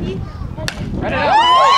Ready?